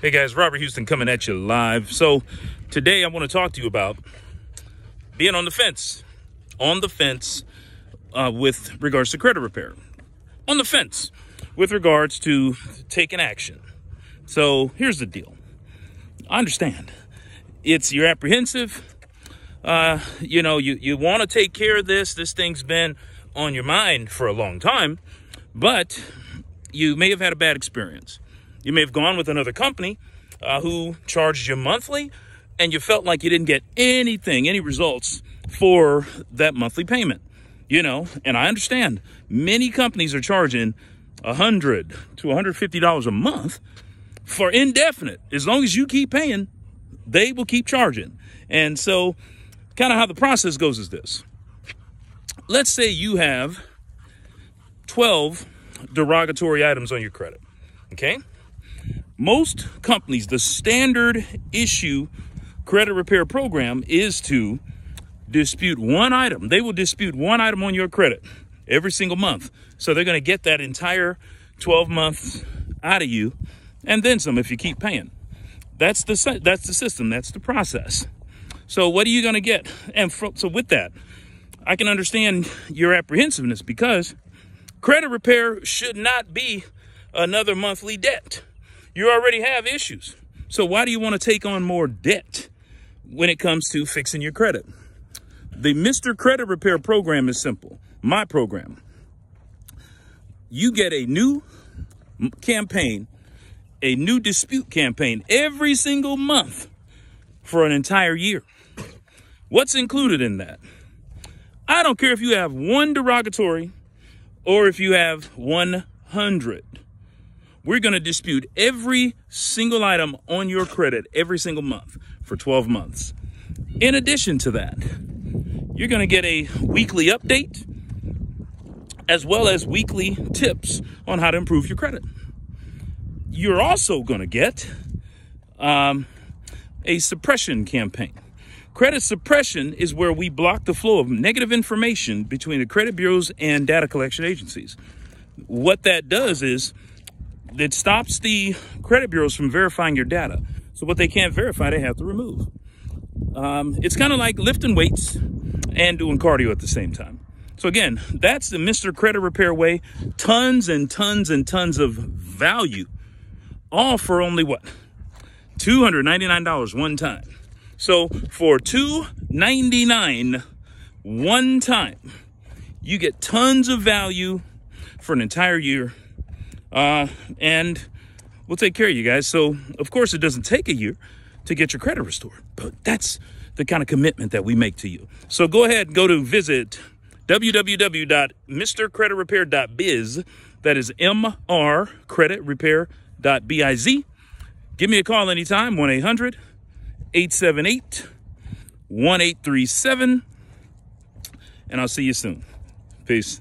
Hey guys, Robert Houston coming at you live. So today I want to talk to you about being on the fence, on the fence uh, with regards to credit repair, on the fence with regards to taking action. So here's the deal. I understand. It's you're apprehensive. Uh, you know, you, you want to take care of this. This thing's been on your mind for a long time, but you may have had a bad experience. You may have gone with another company uh, who charged you monthly and you felt like you didn't get anything, any results for that monthly payment. You know, and I understand many companies are charging a hundred to $150 a month for indefinite. As long as you keep paying, they will keep charging. And so kind of how the process goes is this. Let's say you have 12 derogatory items on your credit. Okay? Most companies, the standard issue credit repair program is to dispute one item. They will dispute one item on your credit every single month. So they're going to get that entire 12 months out of you and then some if you keep paying. That's the that's the system, that's the process. So what are you going to get? And so with that, I can understand your apprehensiveness because credit repair should not be another monthly debt. You already have issues. So why do you want to take on more debt when it comes to fixing your credit? The Mr. Credit Repair program is simple. My program. You get a new campaign, a new dispute campaign every single month for an entire year. What's included in that? I don't care if you have one derogatory or if you have 100 we're going to dispute every single item on your credit every single month for 12 months. In addition to that, you're going to get a weekly update as well as weekly tips on how to improve your credit. You're also going to get um, a suppression campaign. Credit suppression is where we block the flow of negative information between the credit bureaus and data collection agencies. What that does is it stops the credit bureaus from verifying your data. So what they can't verify, they have to remove. Um, it's kind of like lifting weights and doing cardio at the same time. So again, that's the Mr. Credit Repair way. Tons and tons and tons of value, all for only what? $299 one time. So for 299 one time, you get tons of value for an entire year uh, and we'll take care of you guys. So, of course, it doesn't take a year to get your credit restored, but that's the kind of commitment that we make to you. So go ahead and go to visit www.mrcreditrepair.biz. That is mrcreditrepair.biz. Give me a call anytime, 1 800 878 1837. And I'll see you soon. Peace.